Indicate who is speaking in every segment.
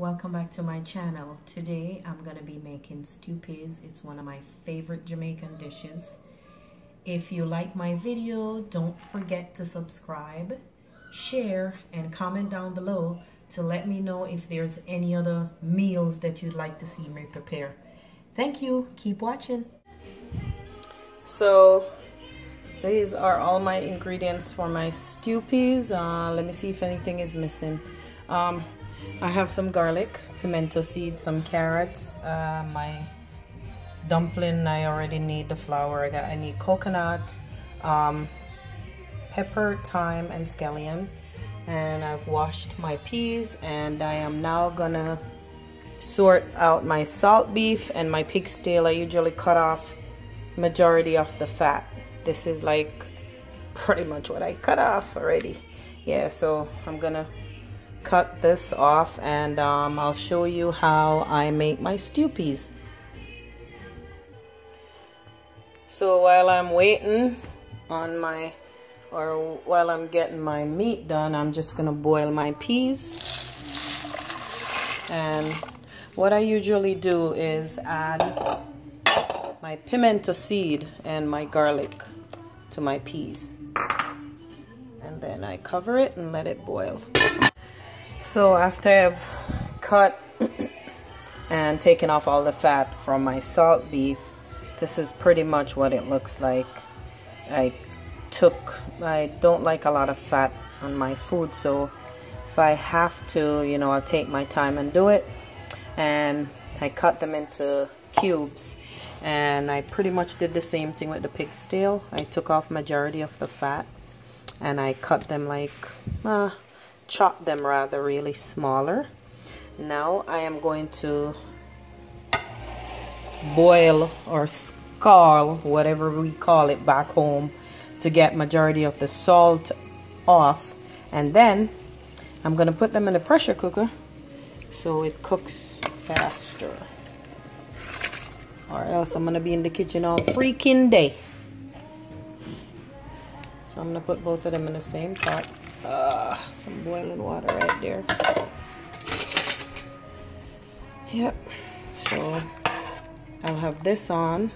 Speaker 1: welcome back to my channel. Today i'm to be making stew peas it's one of my favorite jamaican dishes. If you like my video don't forget to subscribe share and comment down below to let me know if there's any other meals that you'd like to see me prepare. Thank you. Keep watching. So these are all my ingredients for my stew peas. Uh, let me see if anything is missing. Um, I have some garlic, pimento seeds, some carrots, uh, my dumpling, I already need the flour, I, got, I need coconut, um, pepper, thyme, and scallion. And I've washed my peas and I am now gonna sort out my salt beef and my pig's tail. I usually cut off majority of the fat. This is like pretty much what I cut off already. Yeah, so I'm gonna cut this off and um, I'll show you how I make my stew peas. So while I'm waiting on my, or while I'm getting my meat done, I'm just gonna boil my peas. And what I usually do is add my pimento seed and my garlic to my peas. And then I cover it and let it boil. So after I've cut and taken off all the fat from my salt beef, this is pretty much what it looks like. I took, I don't like a lot of fat on my food, so if I have to, you know, I'll take my time and do it. And I cut them into cubes. And I pretty much did the same thing with the pig's tail. I took off majority of the fat and I cut them like, uh, chop them rather really smaller. Now I am going to boil or scald whatever we call it back home to get majority of the salt off. And then I'm gonna put them in the pressure cooker so it cooks faster. Or else I'm gonna be in the kitchen all freaking day. So I'm gonna put both of them in the same pot uh, some boiling water right there. Yep. So I'll have this on.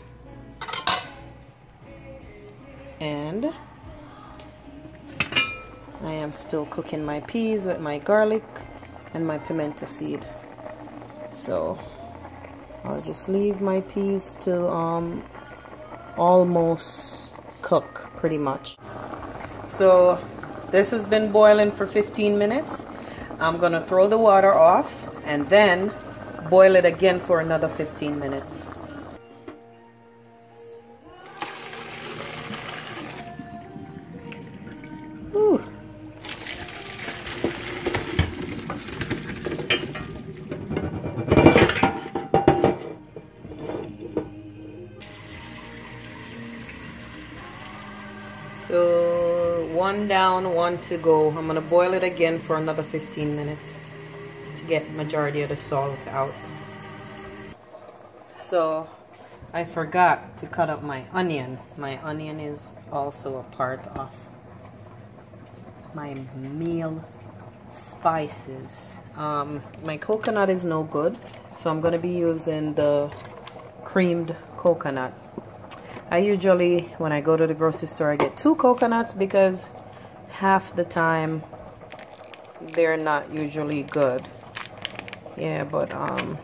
Speaker 1: And I am still cooking my peas with my garlic and my pimento seed. So I'll just leave my peas to um, almost cook pretty much. So this has been boiling for 15 minutes. I'm going to throw the water off and then boil it again for another 15 minutes. So one down, one to go. I'm gonna boil it again for another 15 minutes to get majority of the salt out. So I forgot to cut up my onion. My onion is also a part of my meal spices. Um, my coconut is no good, so I'm gonna be using the creamed coconut I usually, when I go to the grocery store, I get two coconuts because half the time they're not usually good. Yeah, but um,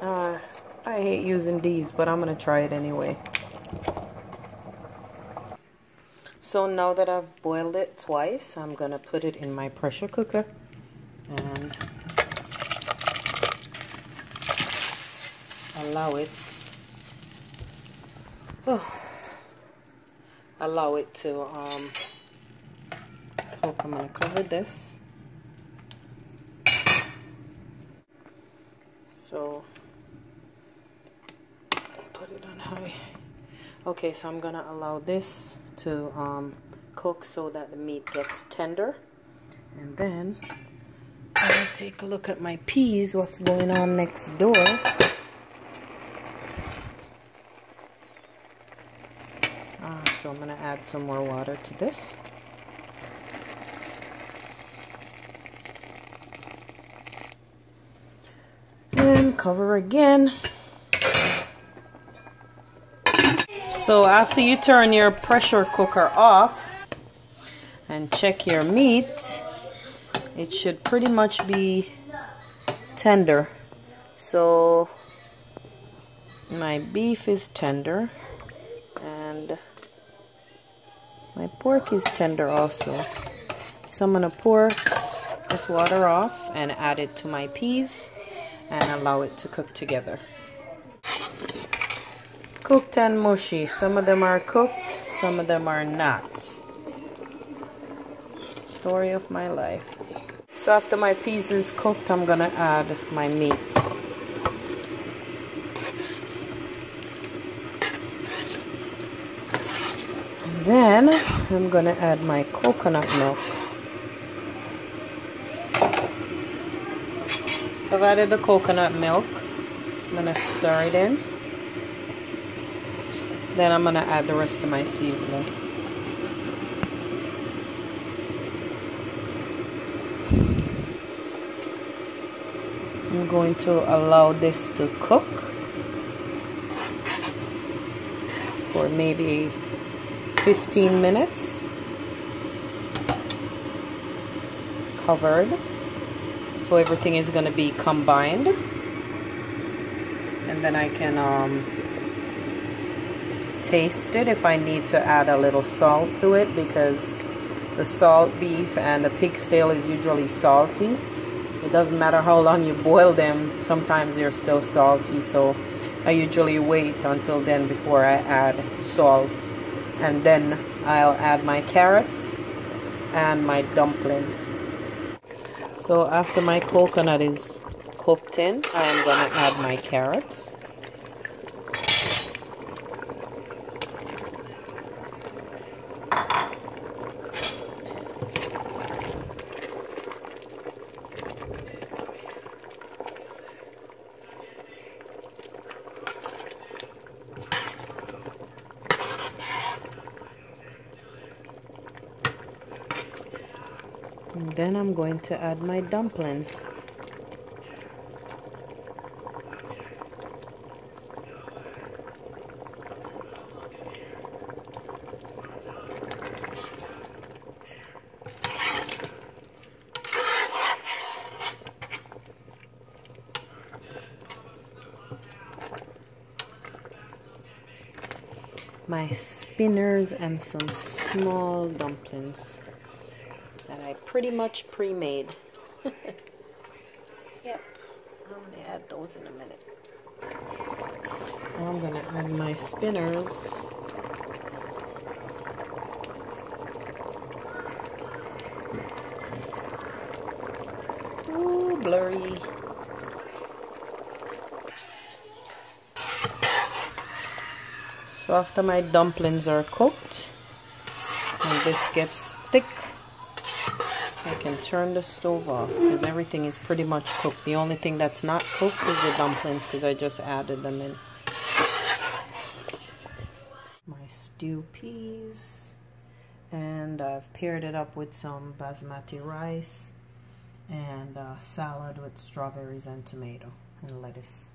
Speaker 1: uh, I hate using these, but I'm going to try it anyway. So now that I've boiled it twice, I'm going to put it in my pressure cooker and allow it oh, allow it to um, cook. I'm to cover this. So, put it on high. Okay, so I'm to allow this to um, cook so that the meat gets tender. And then, I'll take a look at my peas, what's going on next door. So I'm going to add some more water to this. And cover again. So after you turn your pressure cooker off and check your meat, it should pretty much be tender. So my beef is tender and my pork is tender also. So I'm to pour this water off and add it to my peas and allow it to cook together. Cooked and mushy. Some of them are cooked, some of them are not. Story of my life. So after my peas is cooked, I'm gonna add my meat. Then I'm gonna add my coconut milk. So I've added the coconut milk. I'm gonna stir it in. Then I'm gonna add the rest of my seasoning. I'm going to allow this to cook for maybe 15 minutes. Covered. So everything is going to be combined. And then I can um, taste it if I need to add a little salt to it because the salt beef and the pig's tail is usually salty. It doesn't matter how long you boil them sometimes they're still salty. So I usually wait until then before I add salt and then I'll add my carrots and my dumplings. So after my coconut is cooked in I am to add my carrots And then I'm going to add my dumplings. my spinners and some small dumplings pretty much pre-made. yep, I'm going to add those in a minute. Now I'm going to add my spinners. Ooh, blurry. So after my dumplings are cooked, and this gets thick, can turn the stove off because everything is pretty much cooked. The only thing that's not cooked is the dumplings because I just added them in. My stew peas and I've paired it up with some basmati rice and uh, salad with strawberries and tomato and lettuce.